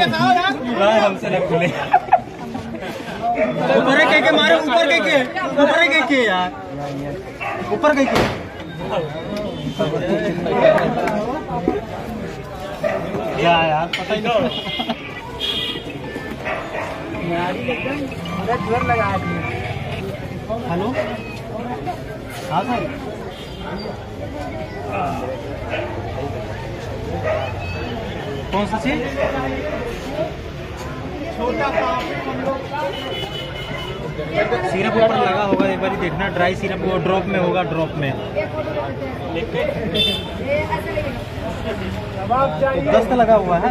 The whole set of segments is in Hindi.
हमसे न खुले ऊपर के के मारो ऊपर के के ऊपर के के यार। ऊपर के के क्या यार पता ही नहीं ज़ोर लगा। हेलो? हाँ सर। कौन सा चीज़? सिरप ऊपर लगा होगा, एक बार देखना ड्राई सिरप वो ड्रॉप में होगा ड्रॉप में। दस्त लगा हुआ है।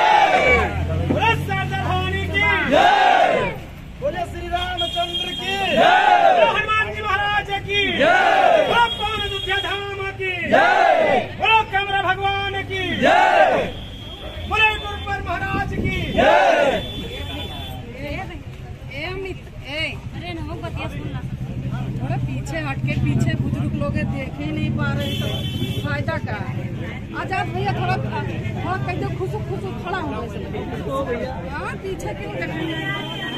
बोले सरदारवानी की बोले श्री रामचंद्र की हनुमान जी महाराज की बोलो पवन अयोध्या धाम की बोलो कैमरा भगवान की बोले गुरुपर महाराज की ए अमित ए अरे ना बतिया सुनना थोड़ा पीछे हटके पीछे बुज़ुर्ग लोग देख ही नहीं पा रहे तो फ़ायदा का है? आज़ाद भैया थोड़ा थोड़ा कहीं खुश खुश खड़ा हो गए। हाँ पीछे क्यों देखेंगे